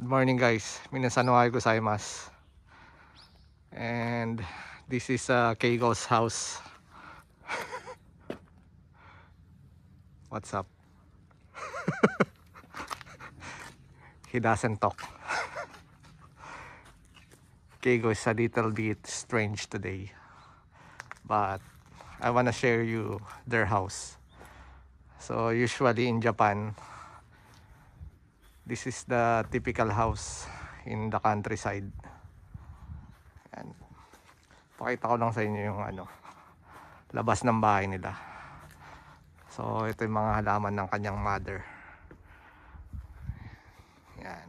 Good morning guys. Minasan no gozaimasu. And this is uh, Keigo's house. What's up? he doesn't talk. Keigo is a little bit strange today. But I wanna share you their house. So usually in Japan, this is the typical house in the countryside. Yan. Pakita ko lang sa inyo yung ano, labas ng bahay nila. So ito yung mga halaman ng kanyang mother. Yan.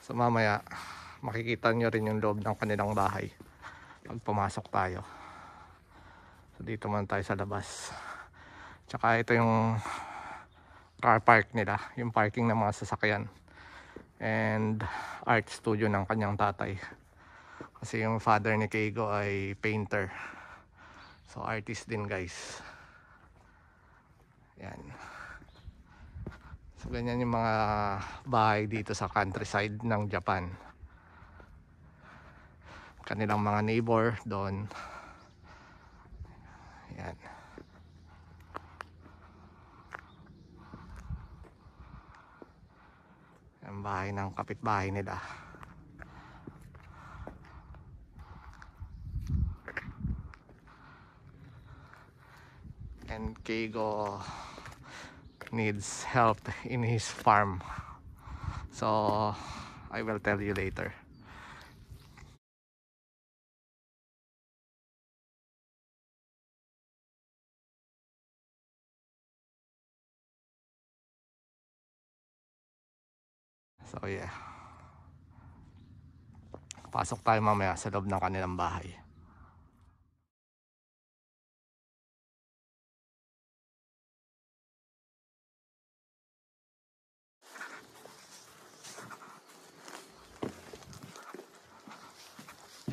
So mamaya makikita nyo rin yung loob ng kanilang bahay pag pumasok tayo. So dito man tayo sa labas. Tsaka ito yung car park nila, yung parking ng mga sasakyan. And art studio ng kanyang tatay. Kasi yung father ni Keigo ay painter. So artist din guys. Yan. So ganyan yung mga bahay dito sa countryside ng Japan. Kanilang mga neighbor doon. Yan. Bahay ng kapitbahay nila. And Keigo needs help in his farm. So I will tell you later. So yeah. Pasok tayo mamaya sa loob ng kanilang bahay.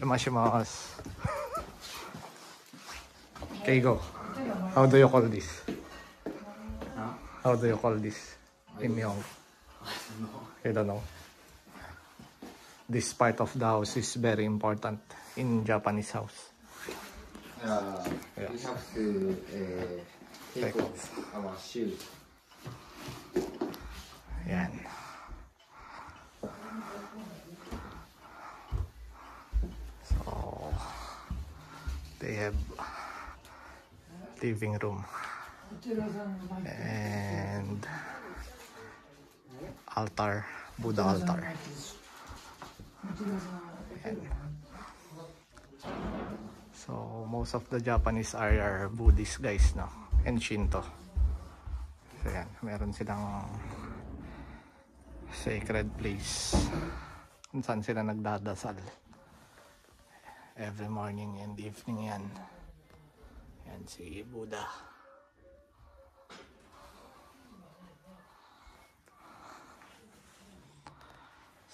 Yamashimasu. Keigo, how do you call this? How do you call this? Imyong. I don't know. You don't know. This part of the house is very important in Japanese house. Uh, Yeah. We have to uh, take Take off our shoes. Yan. So, they have living room and altar, Buddha altar. Yan. So, most of the Japanese are, are Buddhist guys, no? And Shinto. So, yan. Meron silang sacred place kung saan sila nagdadasal every morning and evening yan yan si Buddha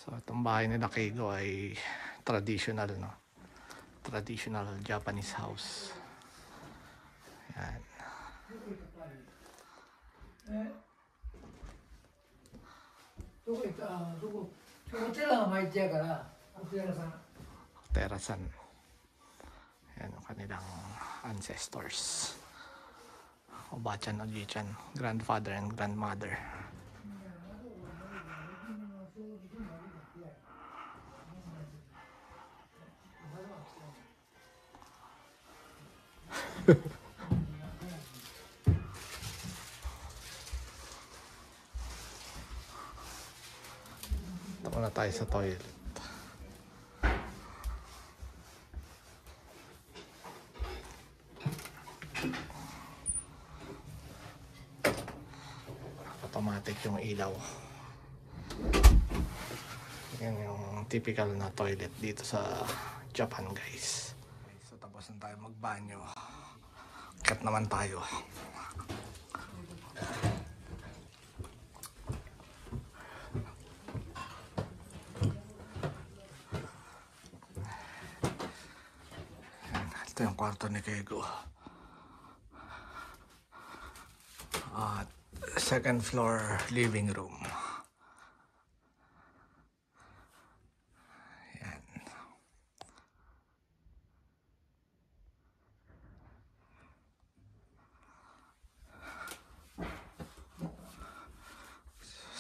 So itong bahay ni Nakego ay traditional no. Traditional Japanese house. Yan. Terasan. Yan ang kanilang ancestors. Obachan, Ojichan, grandfather and grandmother. Ito muna tayo sa toilet. Automatic yung ilaw. Yan yung typical na toilet dito sa Japan guys. So tapos na tayo magbanyo. Kat naman tayo. Ito yung kwarto ni Kego. At second floor living room.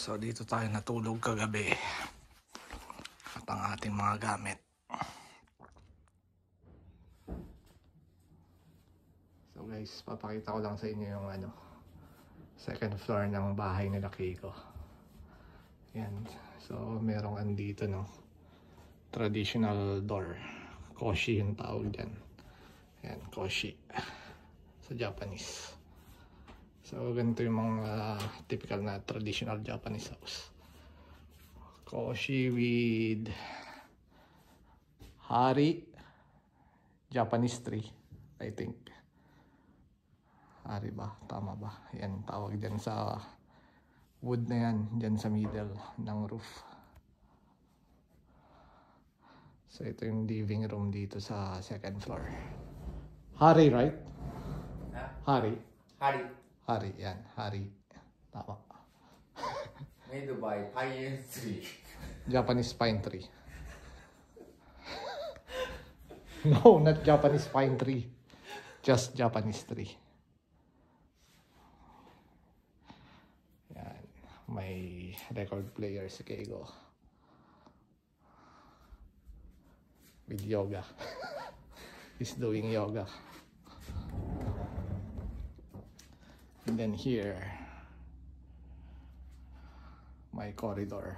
So dito tayo natulog kagabi. At ang ating mga gamit. So guys, papakita ko lang sa inyo yung ano, second floor ng bahay nila Keiko. Yan. So, merong andito, no? Traditional door. Koshi yung tawag dyan. Yan, koshi. Sa Japanese. So, ganito yung mga typical na traditional Japanese house. Koshi with hari, Japanese tree, I think. Hari ba? Tama ba? Yan, tawag dyan sa wood na yan, dyan sa middle ng roof. So, ito yung living room dito sa second floor. Hari, right? Hari. Hari. Hari, yan. Hari. Tama. Made by Pine Tree. Japanese pine tree. no, not Japanese pine tree. Just Japanese tree. Yan. May record player si Keigo. With yoga. He's doing yoga. And then here, my corridor.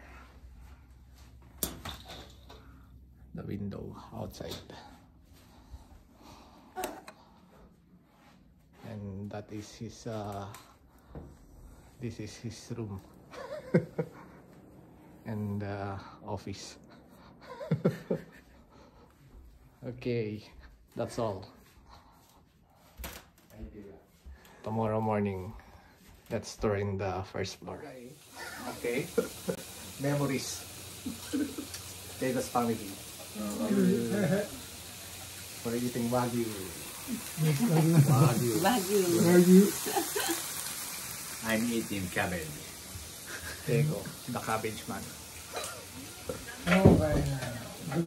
The window outside. And that is his, uh, this is his room. and uh, office. okay, that's all. Tomorrow morning, let's tour in the first floor. Okay. Memories. Vegas family. For eating Wagyu. Wagyu. Wagyu. I'm eating cabbage. Tego, the cabbage man. Oh, very nice.